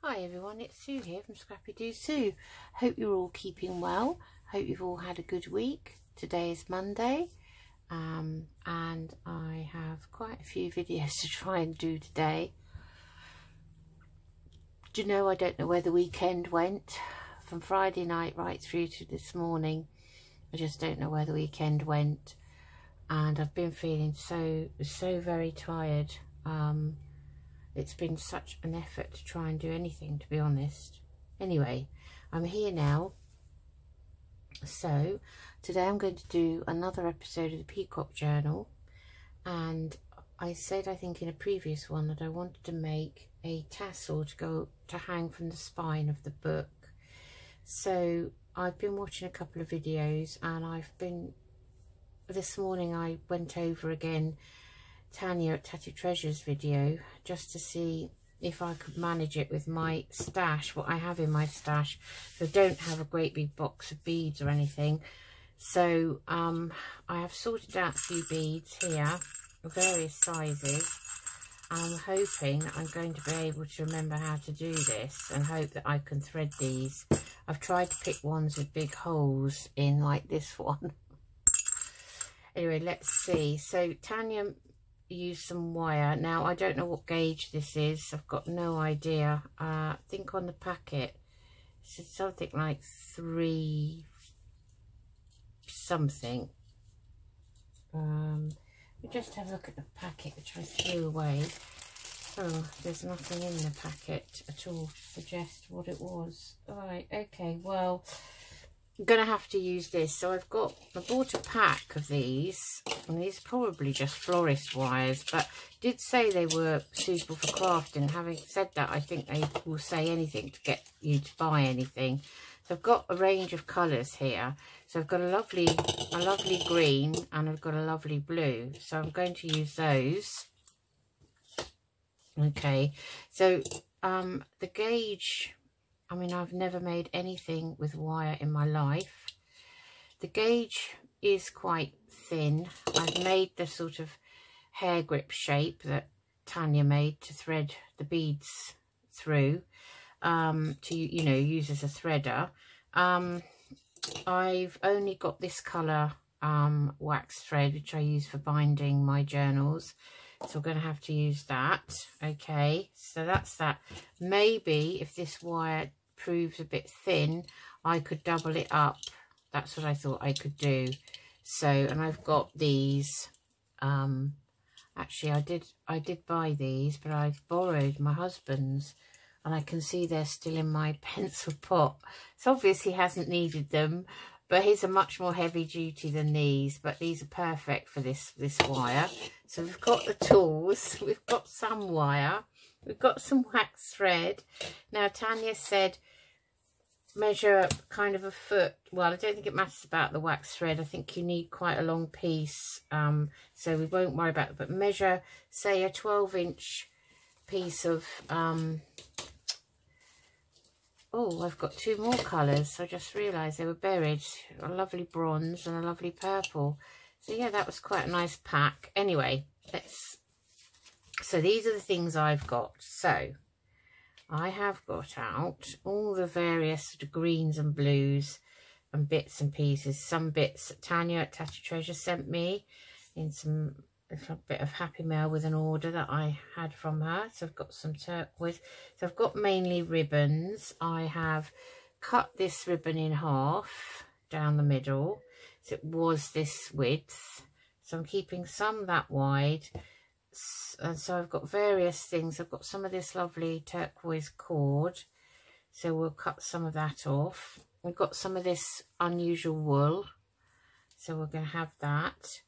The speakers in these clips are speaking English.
Hi everyone, it's Sue here from Scrappy Doo Sue. Hope you're all keeping well. Hope you've all had a good week. Today is Monday um, and I have quite a few videos to try and do today. Do you know I don't know where the weekend went from Friday night right through to this morning. I just don't know where the weekend went and I've been feeling so so very tired. Um, it's been such an effort to try and do anything to be honest. Anyway I'm here now. So today I'm going to do another episode of the Peacock Journal. And I said I think in a previous one that I wanted to make a tassel to go to hang from the spine of the book. So I've been watching a couple of videos and I've been this morning I went over again Tanya at Tatty Treasures video just to see if I could manage it with my stash, what I have in my stash. So I don't have a great big box of beads or anything. So um, I have sorted out a few beads here, various sizes. I'm hoping I'm going to be able to remember how to do this and hope that I can thread these. I've tried to pick ones with big holes in like this one. anyway, let's see. So Tanya use some wire. Now, I don't know what gauge this is. I've got no idea. Uh, I think on the packet, it's something like three something. Um, we just have a look at the packet, which I threw away. Oh, there's nothing in the packet at all to suggest what it was. All right, okay, well, going to have to use this. So I've got, I bought a pack of these, and these are probably just florist wires, but did say they were suitable for crafting. Having said that, I think they will say anything to get you to buy anything. So I've got a range of colours here. So I've got a lovely, a lovely green, and I've got a lovely blue. So I'm going to use those. Okay, so um, the gauge I mean, I've never made anything with wire in my life. The gauge is quite thin. I've made the sort of hair grip shape that Tanya made to thread the beads through um, to, you know, use as a threader. Um, I've only got this colour um, wax thread, which I use for binding my journals. So we're going to have to use that. Okay, so that's that. Maybe if this wire proves a bit thin, I could double it up. That's what I thought I could do. So, and I've got these. Um, actually, I did I did buy these, but I borrowed my husband's. And I can see they're still in my pencil pot. It's obvious he hasn't needed them. But his are much more heavy duty than these. But these are perfect for this, this wire. So we've got the tools. We've got some wire. We've got some wax thread. Now, Tanya said measure kind of a foot. Well, I don't think it matters about the wax thread. I think you need quite a long piece. Um, so we won't worry about it. But measure, say, a 12 inch piece of... Um, oh, I've got two more colours. I just realised they were buried. A lovely bronze and a lovely purple. So yeah, that was quite a nice pack. Anyway, let's... So these are the things I've got. So I have got out all the various greens and blues and bits and pieces. Some bits Tanya at Tatty Treasure sent me in some bit of happy mail with an order that I had from her. So I've got some turquoise. So I've got mainly ribbons. I have cut this ribbon in half down the middle. So it was this width. So I'm keeping some that wide and so I've got various things. I've got some of this lovely turquoise cord. So we'll cut some of that off. We've got some of this unusual wool. So we're going to have that.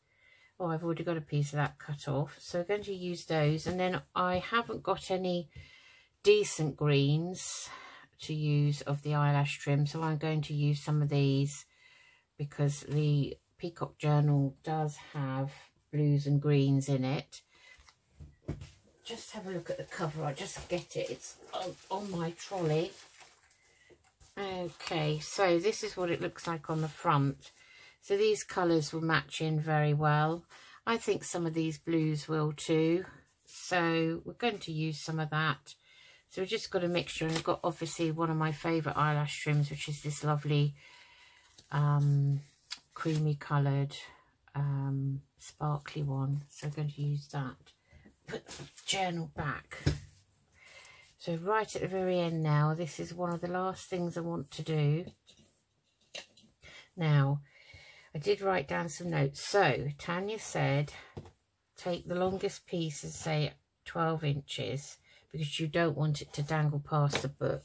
Oh, I've already got a piece of that cut off. So we're going to use those. And then I haven't got any decent greens to use of the eyelash trim. So I'm going to use some of these because the Peacock Journal does have blues and greens in it just have a look at the cover. I'll just get it. It's on, on my trolley. Okay, so this is what it looks like on the front. So these colours will match in very well. I think some of these blues will too. So we're going to use some of that So we've just got a mixture and I've got obviously one of my favourite eyelash trims, which is this lovely um, creamy coloured um, sparkly one. So I'm going to use that. Put the journal back. So right at the very end now, this is one of the last things I want to do. Now, I did write down some notes. So Tanya said, take the longest piece and say 12 inches because you don't want it to dangle past the book.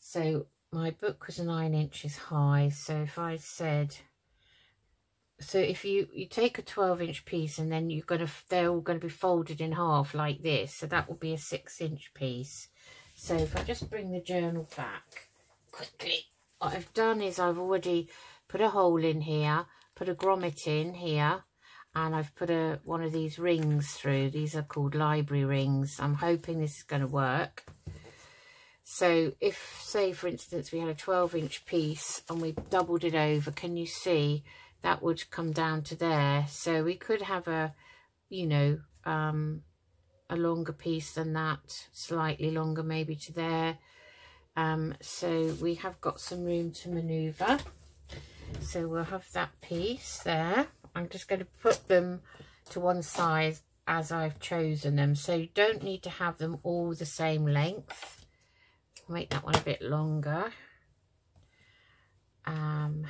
So my book was nine inches high. So if I said, so if you, you take a 12 inch piece and then you're going to, they're all going to be folded in half like this. So that will be a six inch piece. So if I just bring the journal back quickly, what I've done is I've already put a hole in here, put a grommet in here, and I've put a one of these rings through. These are called library rings. I'm hoping this is going to work. So if, say, for instance, we had a 12 inch piece and we doubled it over, can you see that would come down to there? So we could have a, you know, um, a longer piece than that, slightly longer maybe to there. Um, so we have got some room to manoeuvre. So we'll have that piece there. I'm just going to put them to one side as I've chosen them. So you don't need to have them all the same length. Make that one a bit longer. Um,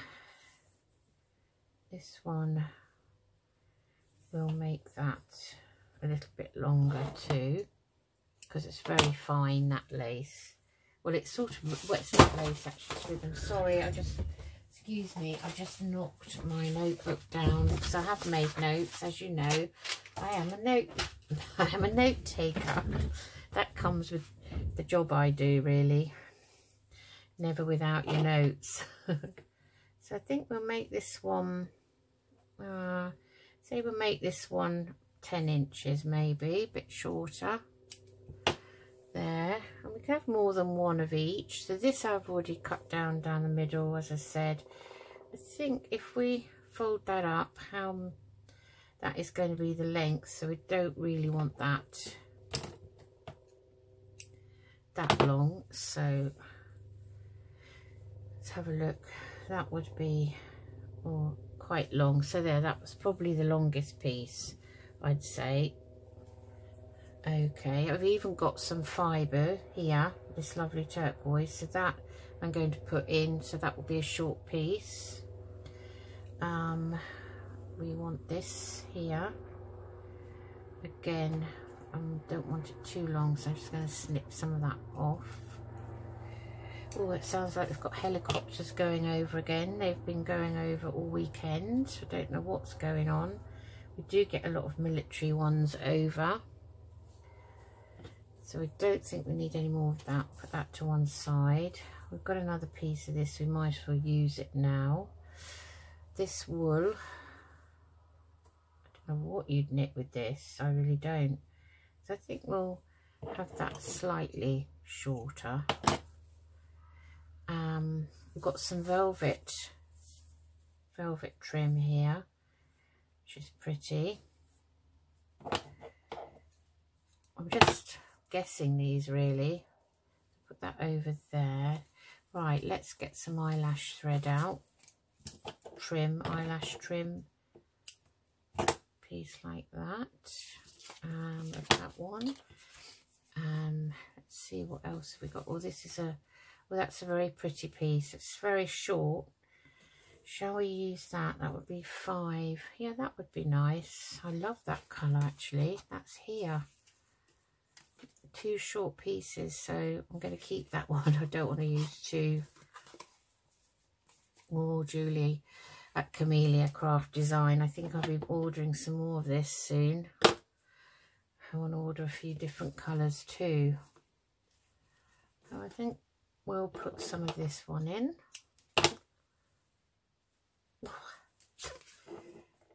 this one will make that a little bit longer too because it's very fine that lace well it's sort of well it's not lace actually I'm sorry I just excuse me, I just knocked my notebook down because I have made notes, as you know. I am a note, I am a note taker. That comes with the job I do, really. Never without your notes. so I think we'll make this one, uh, say we'll make this one 10 inches maybe, a bit shorter. There and we can have more than one of each. So this I've already cut down down the middle as I said. I think if we fold that up how that is going to be the length so we don't really want that that long. So let's have a look. That would be oh, quite long so there that was probably the longest piece I'd say. Okay I've even got some fibre here this lovely turquoise so that I'm going to put in so that will be a short piece. Um, we want this here. Again I um, don't want it too long so I'm just going to snip some of that off Oh, it sounds like we've got helicopters going over again. They've been going over all weekend. I don't know what's going on. We do get a lot of military ones over. So we don't think we need any more of that. Put that to one side. We've got another piece of this. We might as well use it now. This wool. I don't know what you'd knit with this. I really don't. So I think we'll have that slightly shorter. Um, we've got some velvet velvet trim here, which is pretty. I'm just guessing these really. Put that over there. Right, let's get some eyelash thread out. Trim, eyelash trim. Piece like that. Um, that one. Um, let's see what else we got. Oh, this is a, well, that's a very pretty piece. It's very short. Shall we use that? That would be five. Yeah, that would be nice. I love that colour, actually. That's here two short pieces so I'm going to keep that one I don't want to use two more Julie at Camelia Craft Design I think I'll be ordering some more of this soon I want to order a few different colours too so I think we'll put some of this one in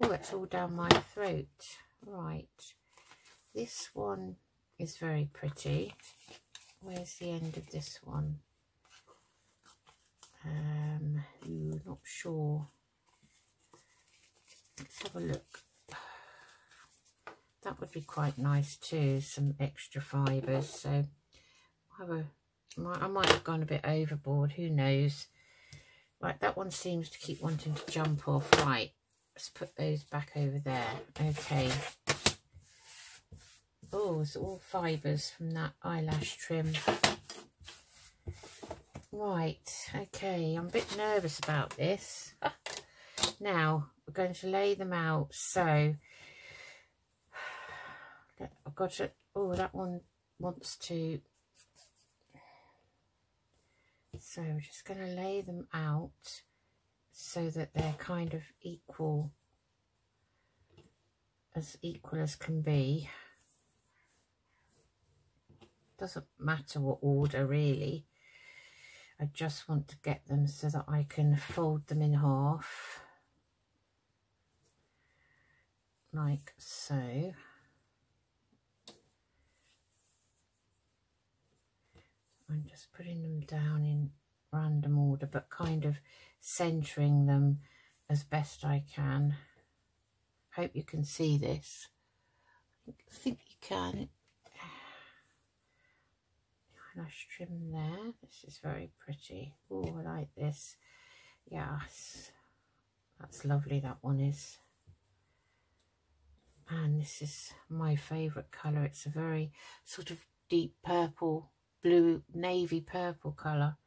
oh it's all down my throat right this one is very pretty. Where's the end of this one? Um, ooh, not sure. Let's have a look. That would be quite nice too, some extra fibres. So have a, I might have gone a bit overboard, who knows. Right, that one seems to keep wanting to jump off. Right, let's put those back over there. Okay. Oh, it's all fibres from that eyelash trim. Right, okay, I'm a bit nervous about this. now, we're going to lay them out. So, I've got to, oh, that one wants to, so we're just going to lay them out so that they're kind of equal, as equal as can be. Doesn't matter what order really. I just want to get them so that I can fold them in half like so. I'm just putting them down in random order but kind of centering them as best I can. Hope you can see this. I think you can eyelash trim there. This is very pretty. Oh, I like this. Yes, that's lovely, that one is. And this is my favourite colour. It's a very sort of deep purple, blue, navy purple colour.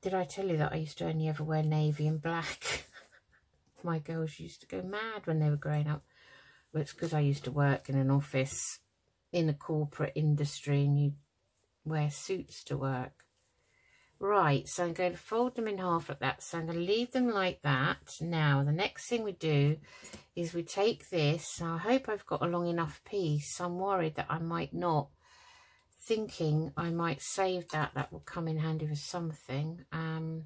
Did I tell you that I used to only ever wear navy and black? my girls used to go mad when they were growing up. It's because I used to work in an office in the corporate industry and you wear suits to work. Right, so I'm going to fold them in half like that. So I'm going to leave them like that. Now, the next thing we do is we take this. I hope I've got a long enough piece. I'm worried that I might not. Thinking I might save that. That will come in handy for something. Um,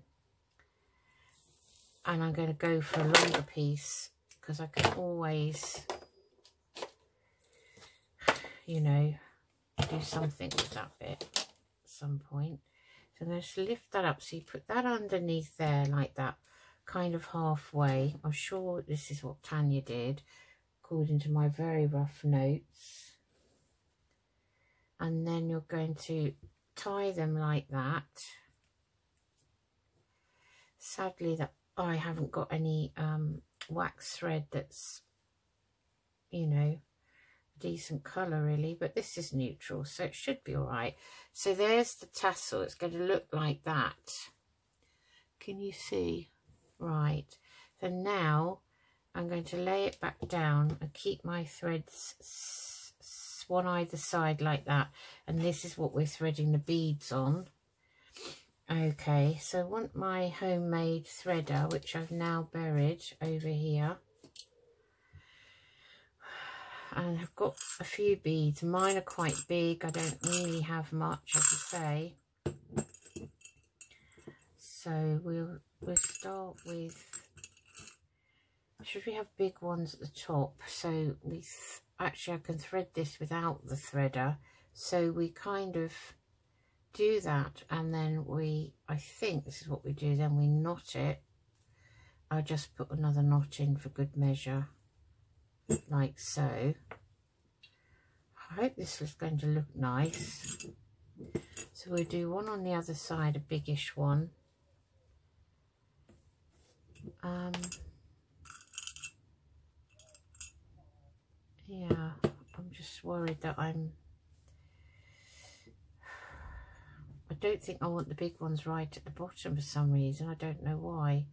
and I'm going to go for a longer piece because I can always you know, do something with that bit at some point. So I'm going to lift that up. So you put that underneath there like that, kind of halfway. I'm sure this is what Tanya did, according to my very rough notes. And then you're going to tie them like that. Sadly, that I haven't got any um, wax thread that's, you know, decent colour really but this is neutral so it should be all right so there's the tassel it's going to look like that. Can you see? Right. So now I'm going to lay it back down and keep my threads one either side like that and this is what we're threading the beads on okay so I want my homemade threader which I've now buried over here and I've got a few beads. Mine are quite big. I don't really have much, as I say. So we'll we'll start with. Should we have big ones at the top? So we actually I can thread this without the threader. So we kind of do that, and then we. I think this is what we do. Then we knot it. I'll just put another knot in for good measure like so. I hope this is going to look nice. So we'll do one on the other side, a biggish one. Um, yeah, I'm just worried that I'm... I don't think I want the big ones right at the bottom for some reason. I don't know why.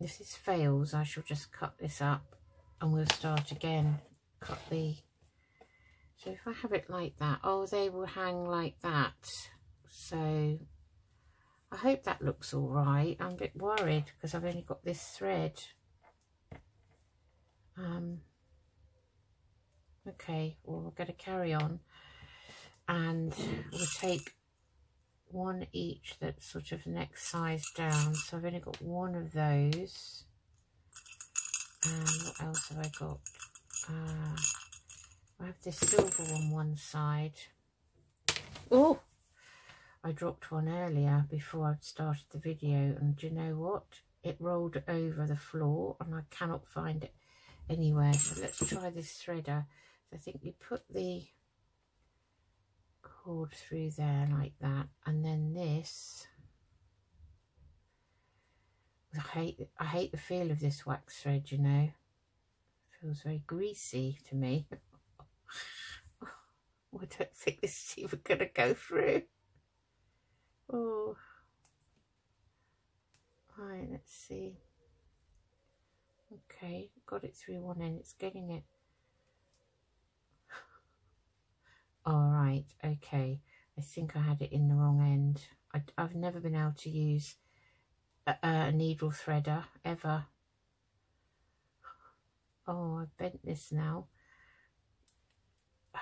If this fails, I shall just cut this up and we'll start again cut the so if I have it like that oh they will hang like that so I hope that looks all right I'm a bit worried because I've only got this thread um okay well we're going to carry on and we'll take one each that's sort of next size down so I've only got one of those and what else have I got? Uh, I have this silver on one side. Oh, I dropped one earlier before I started the video. And do you know what? It rolled over the floor and I cannot find it anywhere. So let's try this threader. I think you put the cord through there like that and then this I hate I hate the feel of this wax thread you know. It feels very greasy to me. I don't think this is even going to go through. Oh. Right let's see. Okay got it through one end it's getting it all right okay. I think I had it in the wrong end. I, have never been able to use a, a needle threader ever. Oh I've bent this now.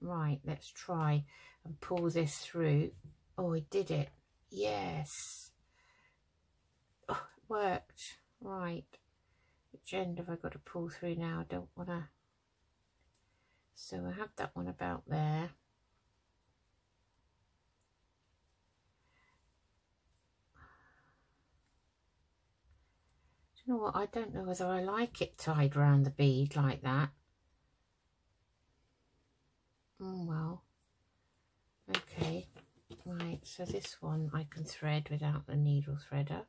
Right let's try and pull this through. Oh I did it. Yes. Oh, it worked. Right. Which end have I got to pull through now? I don't want to. So I have that one about there. Do you know what? I don't know whether I like it tied around the bead like that. Oh, well. Okay. Right, so this one I can thread without the needle threader.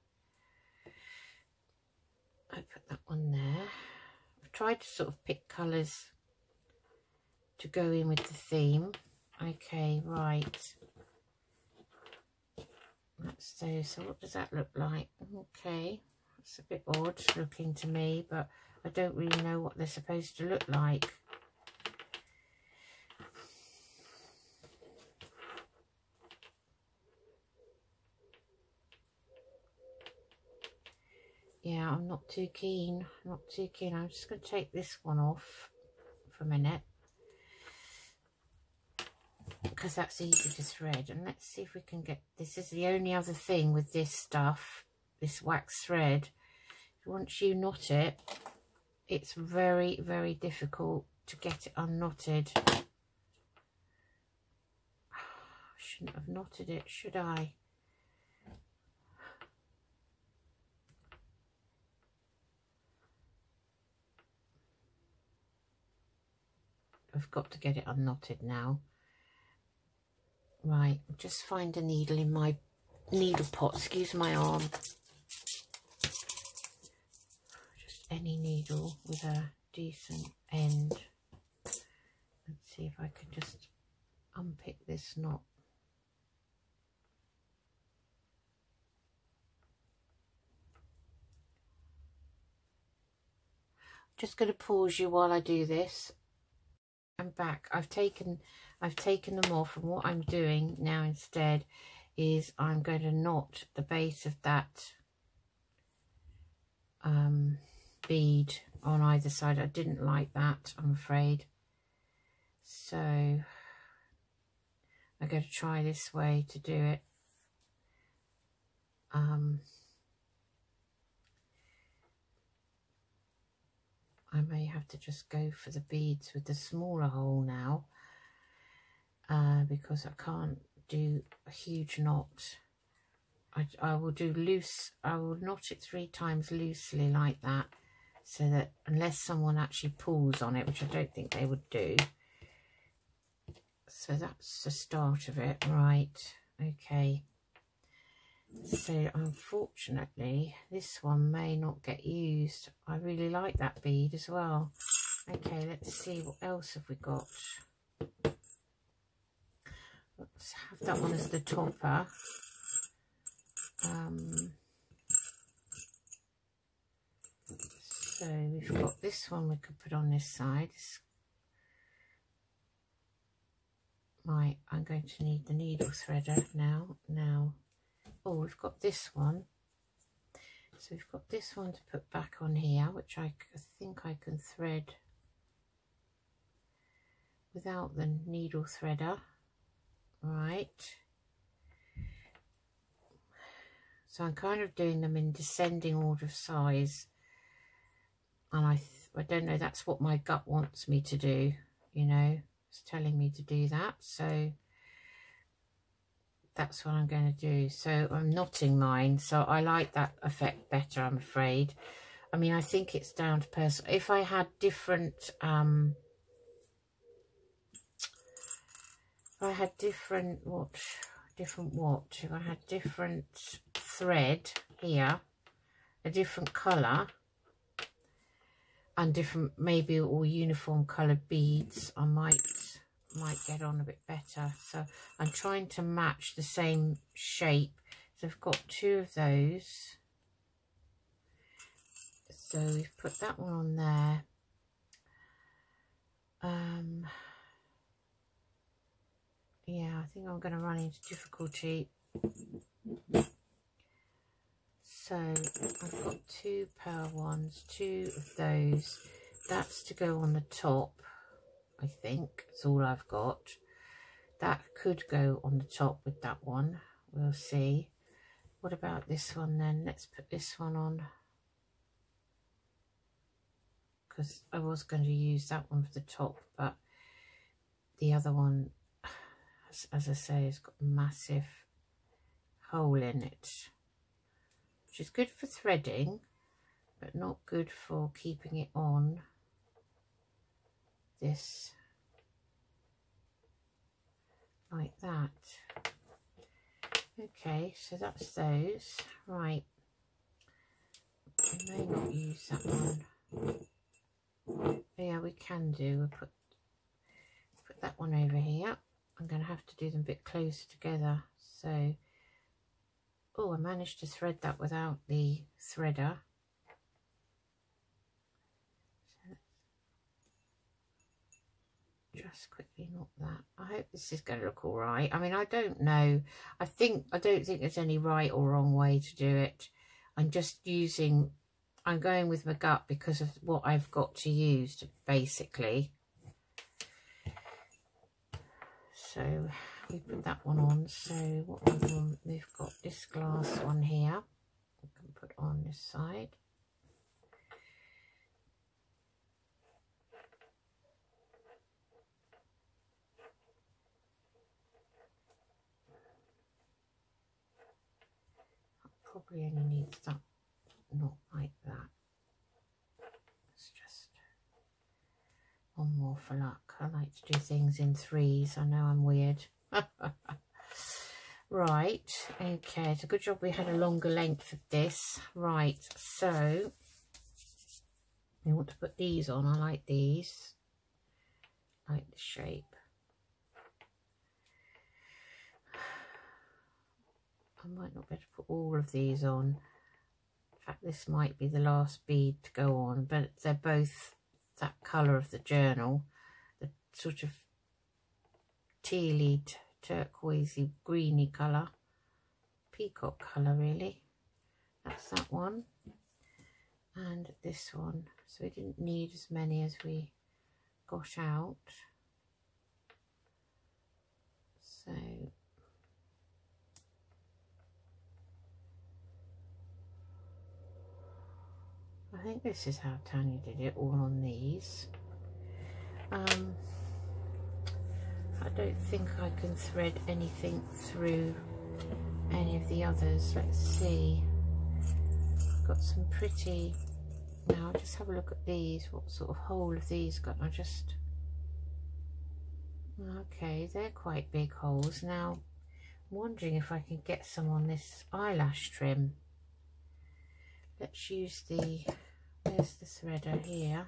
I put that one there. I've tried to sort of pick colours to go in with the theme. Okay, right. That's those. So what does that look like? Okay, it's a bit odd looking to me, but I don't really know what they're supposed to look like. yeah I'm not too keen not too keen I'm just going to take this one off for a minute because that's easy to thread and let's see if we can get this is the only other thing with this stuff this wax thread. Once you knot it it's very very difficult to get it unknotted. I shouldn't have knotted it should I? I've got to get it unknotted now. Right, just find a needle in my needle pot. Excuse my arm. Just any needle with a decent end. Let's see if I can just unpick this knot. just going to pause you while I do this I'm back. I've taken I've taken them off and what I'm doing now instead is I'm going to knot the base of that um, bead on either side. I didn't like that, I'm afraid. So I'm going to try this way to do it. Um, I may have to just go for the beads with the smaller hole now because I can't do a huge knot. I, I will do loose, I will knot it three times loosely like that so that unless someone actually pulls on it, which I don't think they would do. So that's the start of it, right, okay. So unfortunately, this one may not get used. I really like that bead as well. Okay, let's see what else have we got. Let's have that one as the topper. Um, so we've got this one we could put on this side. Right, I'm going to need the needle threader now. Now, oh we've got this one so we've got this one to put back on here which I think I can thread without the needle threader right so I'm kind of doing them in descending order of size and I I don't know that's what my gut wants me to do you know it's telling me to do that so that's what I'm going to do. So I'm knotting mine. So I like that effect better, I'm afraid. I mean, I think it's down to person. If I had different, um, I had different what different what if I had different thread here a different colour and different maybe all uniform coloured beads. I might might get on a bit better. So I'm trying to match the same shape. So I've got two of those. So we've put that one on there. Um yeah I think I'm going to run into difficulty. So I've got two pearl ones two of those. That's to go on the top I think that's all I've got. That could go on the top with that one. We'll see. What about this one then? Let's put this one on. Because I was going to use that one for the top but the other one as, as I say it's got a massive hole in it which is good for threading but not good for keeping it on this like that. Okay so that's those. Right. I may not use that one. Yeah we can do. We'll put put that one over here I'm going to have to do them a bit closer together. So oh I managed to thread that without the threader. Just quickly not that. I hope this is going to look all right I mean I don't know. I think I don't think there's any right or wrong way to do it. I'm just using I'm going with my gut because of what I've got to use basically. So we put that one on. So what one, we've got this glass one here. We can put on this side. Probably only needs that not like that. It's just one more for luck. I like to do things in threes. I know I'm weird. right, okay, it's a good job we had a longer length of this. Right, so we want to put these on. I like these. I like the shape. I might not be able to put all of these on In fact this might be the last bead to go on but they're both that colour of the journal the sort of tealy turquoisey greeny colour peacock colour really. That's that one. And this one. So we didn't need as many as we got out. So I think this is how Tanya did it, all on these. Um, I don't think I can thread anything through any of the others. Let's see. I've got some pretty... Now, just have a look at these. What sort of hole have these got? I just... Okay, they're quite big holes. Now, I'm wondering if I can get some on this eyelash trim. Let's use the there's the threader here.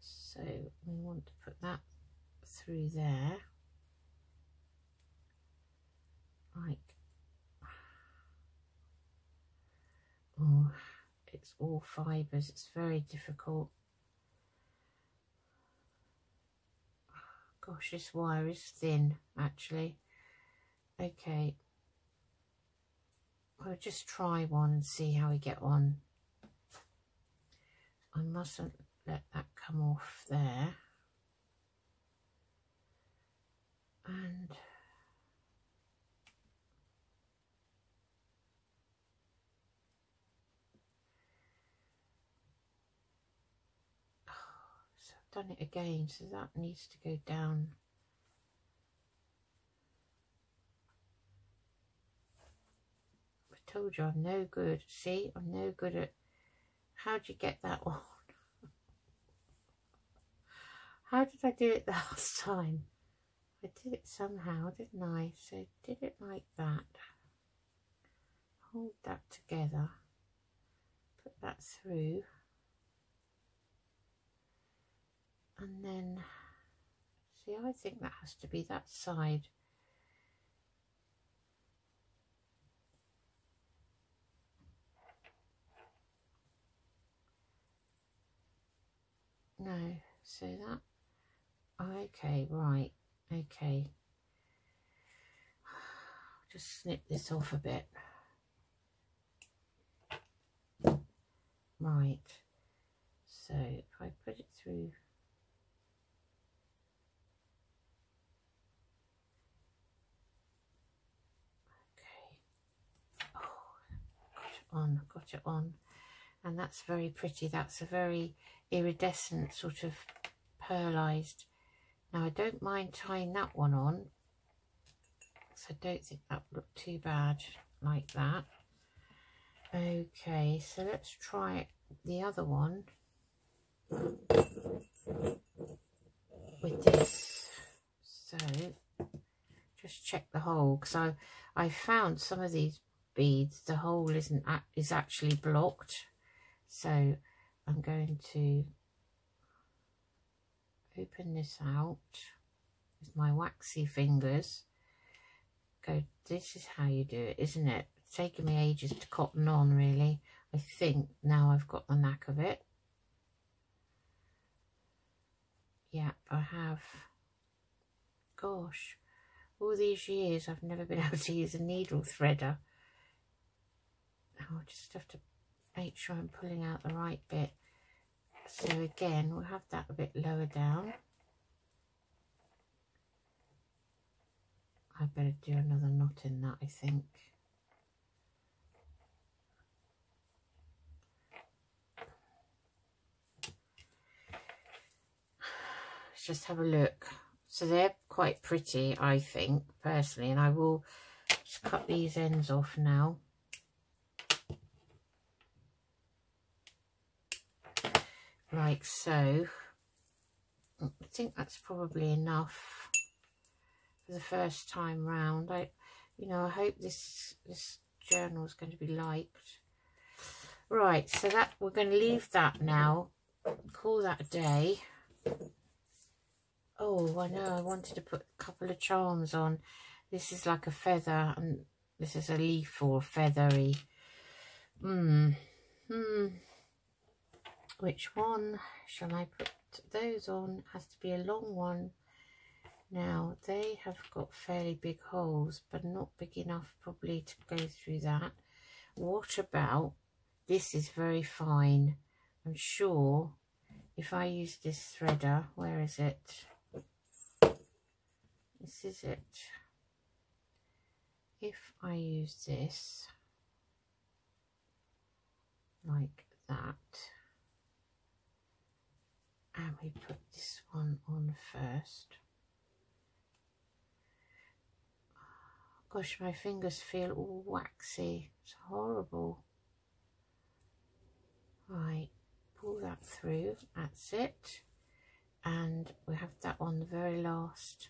So we want to put that through there. Like oh it's all fibers it's very difficult. Gosh this wire is thin actually. Okay I'll just try one and see how we get on. I mustn't let that come off there. And so I've done it again, so that needs to go down told you I'm no good. See, I'm no good at... How'd you get that on? How did I do it last time? I did it somehow, didn't I? So did it like that. Hold that together. Put that through. And then, see, I think that has to be that side. No, so that, okay, right, okay. Just snip this off a bit. Right, so if I put it through okay oh got it on, got it on. And that's very pretty. That's a very iridescent sort of pearlized. Now I don't mind tying that one on. So I don't think that would look too bad like that. Okay, so let's try the other one with this. So just check the hole because I I found some of these beads the hole isn't is actually blocked so I'm going to open this out with my waxy fingers. Go this is how you do it isn't it? It's taken me ages to cotton on really. I think now I've got the knack of it. Yep I have. Gosh all these years I've never been able to use a needle threader. I'll just have to make sure I'm pulling out the right bit. So again, we'll have that a bit lower down. I better do another knot in that, I think. Let's just have a look. So they're quite pretty, I think, personally, and I will just cut these ends off now. Like so. I think that's probably enough for the first time round. I, you know, I hope this this journal is going to be liked. Right, so that we're going to leave that now. Call that a day. Oh, I know. I wanted to put a couple of charms on. This is like a feather, and this is a leaf or feathery. Hmm. Hmm which one shall I put those on? Has to be a long one. Now they have got fairly big holes but not big enough probably to go through that. What about this is very fine. I'm sure if I use this threader where is it? This is it. If I use this like that and we put this one on first. Gosh, my fingers feel all waxy. It's horrible. Right, pull that through. That's it. And we have that on the very last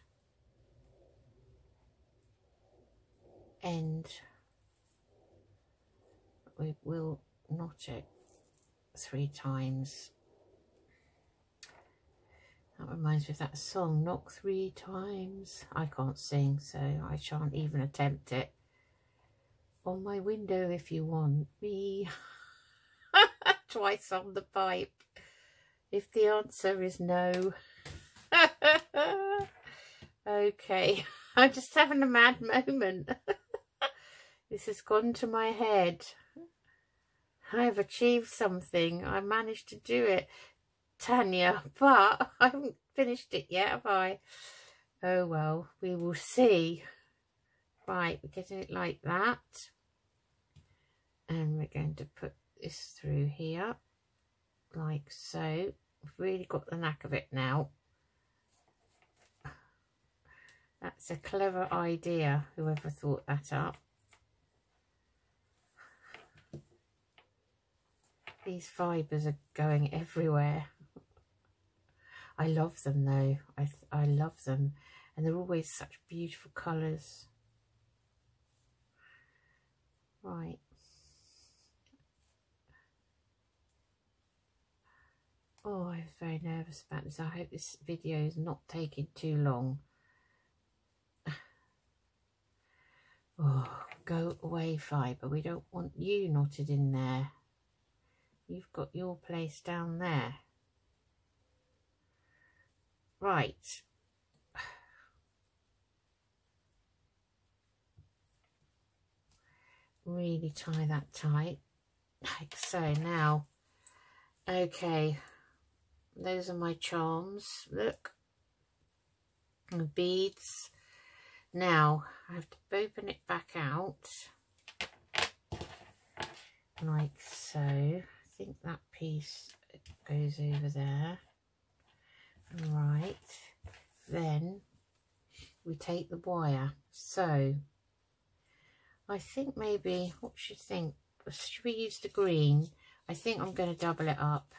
end. We will knot it three times that reminds me of that song, Knock Three Times. I can't sing, so I shan't even attempt it. On my window if you want me. Twice on the pipe. If the answer is no. okay, I'm just having a mad moment. this has gone to my head. I've achieved something. I managed to do it. Tanya, but I haven't finished it yet, have I? Oh well, we will see. Right, we're getting it like that. And we're going to put this through here, like so. We've really got the knack of it now. That's a clever idea, whoever thought that up. These fibres are going everywhere. I love them though. I, I love them. And they're always such beautiful colours. Right. Oh, I was very nervous about this. I hope this video is not taking too long. Oh, go away, fibre. We don't want you knotted in there. You've got your place down there. Right. Really tie that tight. Like so. Now, okay, those are my charms. Look. The beads. Now, I have to open it back out. Like so. I think that piece goes over there. Right. Then we take the wire. So, I think maybe, what should think? Should we use the green? I think I'm going to double it up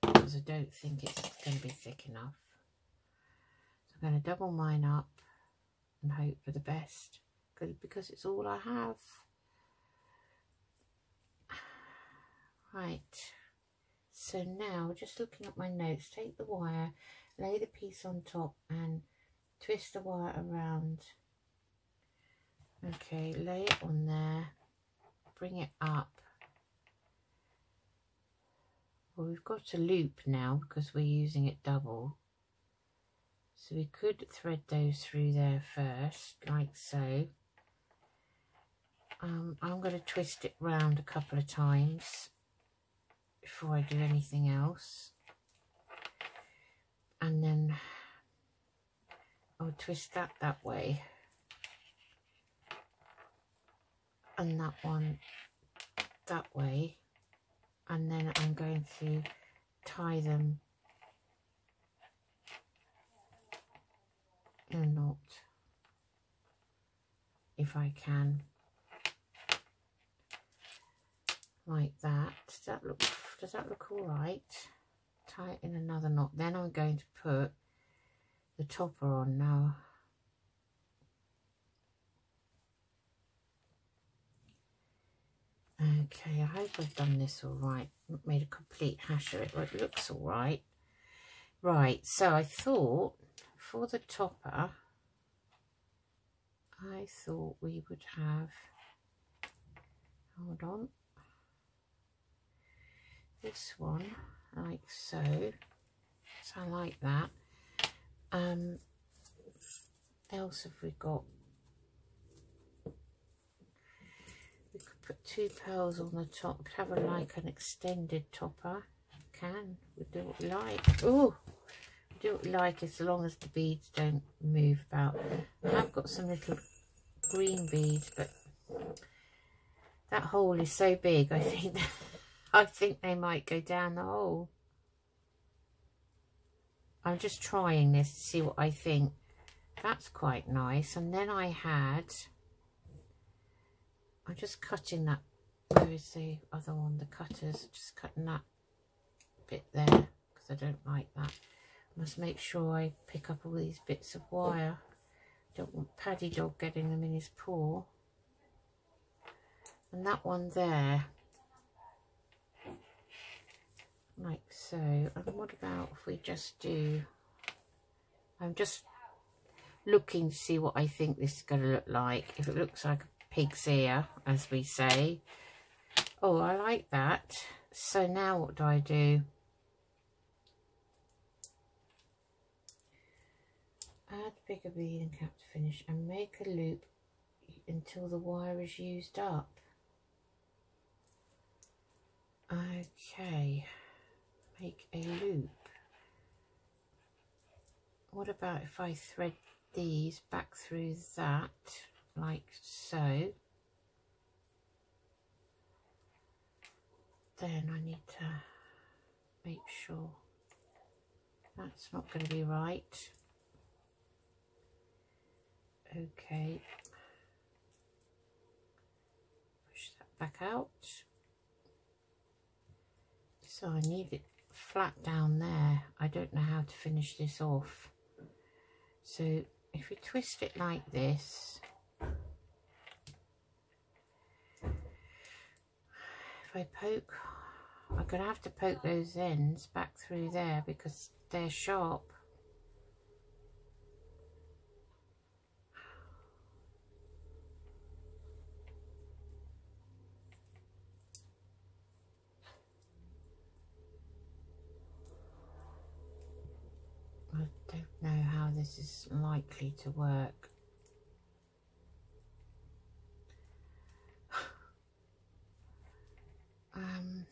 because I don't think it's going to be thick enough. So I'm going to double mine up and hope for the best because it's all I have. Right, so now just looking at my notes, take the wire, lay the piece on top and twist the wire around. Okay, lay it on there, bring it up well, we've got a loop now because we're using it double. So we could thread those through there first, like so. Um, I'm going to twist it round a couple of times before I do anything else. And then I'll twist that that way. And that one that way and then I'm going to tie them in a knot if I can like that that look does that look all right tie it in another knot then I'm going to put the topper on now Okay, I hope I've done this all right. Made a complete hash of it. Well, it looks all right. Right, so I thought for the topper, I thought we would have, hold on, this one like so. So I like that. Um, else have we got? We could put two pearls on the top. Could have a like an extended topper. Can. We do what we like. Oh, do what we like as long as the beads don't move about. I have got some little green beads, but that hole is so big. I think I think they might go down the hole. I'm just trying this to see what I think. That's quite nice. And then I had I'm just cutting that. Where is the other one? The cutters. Just cutting that bit there because I don't like that. Must make sure I pick up all these bits of wire. Don't want Paddy Dog getting them in his paw. And that one there. Like so. And what about if we just do... I'm just looking to see what I think this is going to look like. If it looks like a pig's ear, as we say. Oh, I like that. So now what do I do? Add bigger bead and cap to finish and make a loop until the wire is used up. Okay, make a loop. What about if I thread these back through that? like so. Then I need to make sure that's not going to be right. Okay. Push that back out. So I need it flat down there. I don't know how to finish this off. So if we twist it like this, if I poke, I'm to have to poke those ends back through there because they're sharp. know how this is likely to work. um,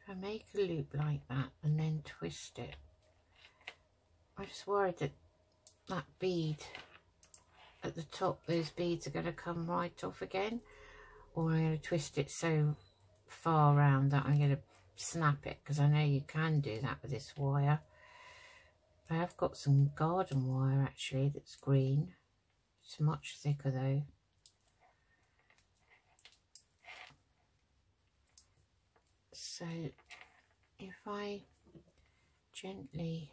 if I make a loop like that and then twist it, I'm just worried that that bead at the top, those beads are going to come right off again. Or I'm going to twist it so far around that I'm going to snap it because I know you can do that with this wire. I have got some garden wire actually that's green. It's much thicker though. So if I gently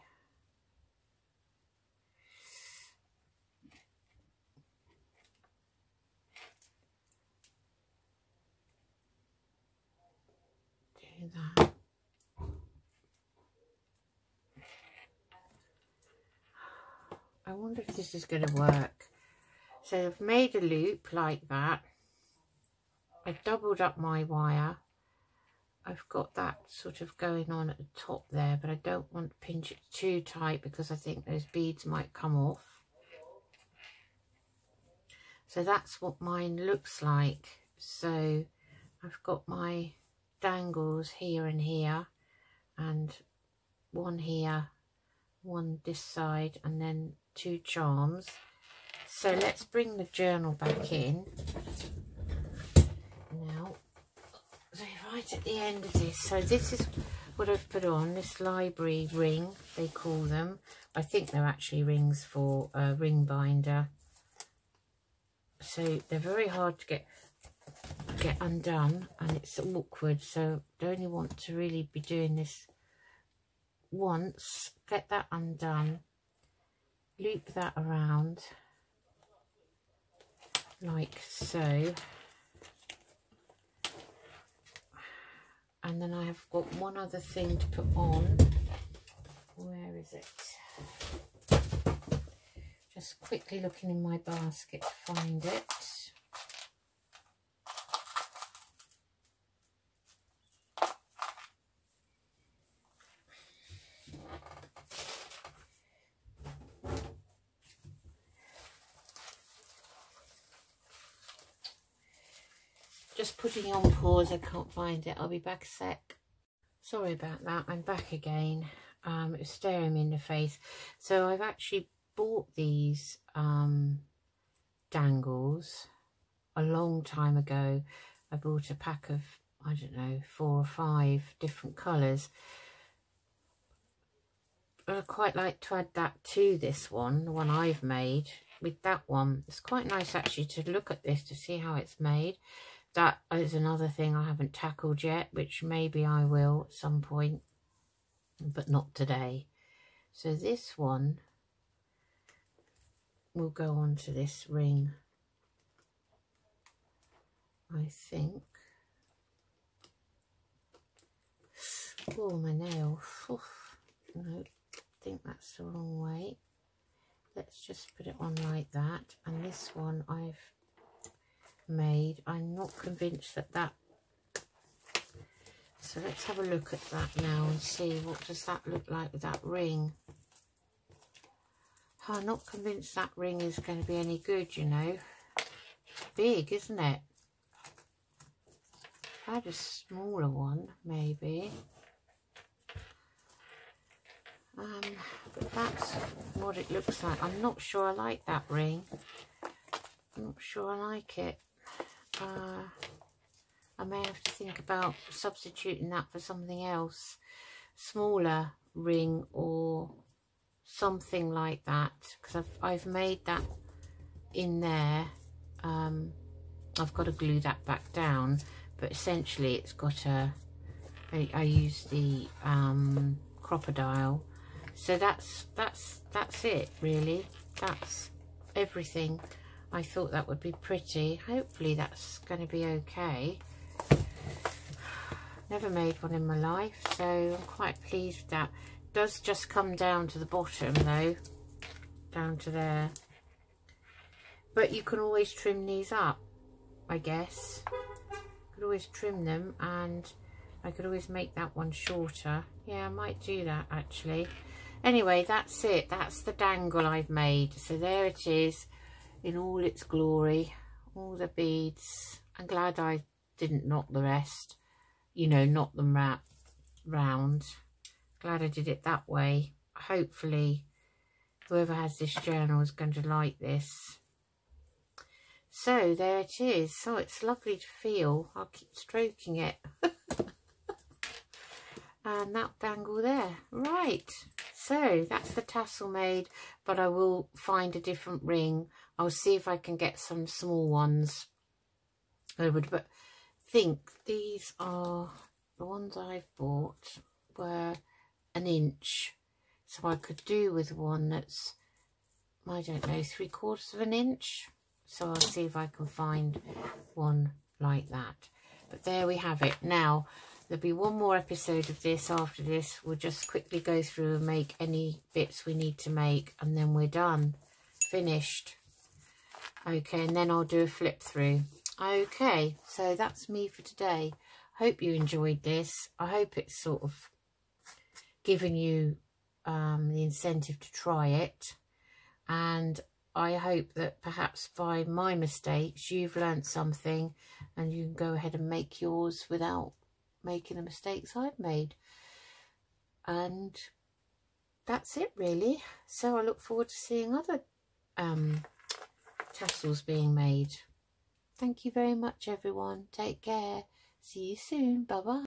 that. I wonder if this is going to work. So I've made a loop like that. I've doubled up my wire. I've got that sort of going on at the top there, but I don't want to pinch it too tight because I think those beads might come off. So that's what mine looks like. So I've got my dangles here and here and one here one this side and then two charms. So let's bring the journal back in. Now so right at the end of this so this is what I've put on this library ring they call them. I think they're actually rings for a ring binder. So they're very hard to get get undone and it's awkward so I only want to really be doing this once. Get that undone. Loop that around. Like so. And then I have got one other thing to put on. Where is it? Just quickly looking in my basket to find it on pause. I can't find it. I'll be back a sec. Sorry about that. I'm back again. Um, it was staring me in the face. So I've actually bought these um, dangles a long time ago. I bought a pack of, I don't know, four or five different colours. I'd quite like to add that to this one, the one I've made with that one. It's quite nice actually to look at this to see how it's made that is another thing I haven't tackled yet, which maybe I will at some point, but not today. So this one will go on to this ring, I think. Oh, my nail. Oof. No, I think that's the wrong way. Let's just put it on like that. And this one I've made. I'm not convinced that that... So let's have a look at that now and see what does that look like with that ring. I'm not convinced that ring is going to be any good, you know. Big, isn't it? I had a smaller one, maybe. Um, but that's what it looks like. I'm not sure I like that ring. I'm not sure I like it uh, I may have to think about substituting that for something else. Smaller ring or something like that because I've, I've made that in there. Um, I've got to glue that back down but essentially it's got a I, I use the um, crocodile. So that's that's that's it really. That's everything I thought that would be pretty. Hopefully that's going to be okay. Never made one in my life so I'm quite pleased with that does just come down to the bottom though. Down to there. But you can always trim these up I guess. Could always trim them and I could always make that one shorter. Yeah I might do that actually. Anyway that's it. That's the dangle I've made. So there it is in all its glory all the beads. I'm glad I didn't knock the rest you know knock them ra round. Glad I did it that way. Hopefully whoever has this journal is going to like this. So there it is. So it's lovely to feel. I'll keep stroking it Uh, and that bangle there. Right. So that's the tassel made but I will find a different ring. I'll see if I can get some small ones. I would but think these are the ones I've bought were an inch. So I could do with one that's I don't know three quarters of an inch. So I'll see if I can find one like that. But there we have it. Now There'll be one more episode of this after this. We'll just quickly go through and make any bits we need to make and then we're done. Finished. Okay, and then I'll do a flip through. Okay, so that's me for today. Hope you enjoyed this. I hope it's sort of given you um, the incentive to try it. And I hope that perhaps by my mistakes you've learned something and you can go ahead and make yours without making the mistakes I've made. And that's it really. So I look forward to seeing other um, tassels being made. Thank you very much everyone. Take care. See you soon. Bye bye.